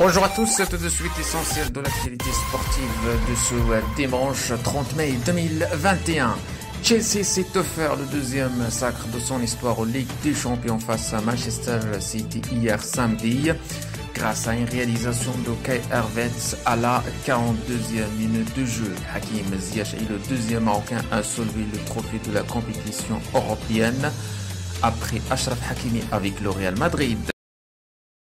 Bonjour à tous, tout de suite essentiel de l'actualité sportive de ce dimanche 30 mai 2021. Chelsea s'est offert le deuxième sacre de son histoire au Ligue des Champions face à Manchester City hier samedi grâce à une réalisation de Kai Havertz à la 42e minute de jeu. Hakim Ziyech est le deuxième Marocain à soulever le trophée de la compétition européenne après Ashraf Hakimi avec le Real Madrid.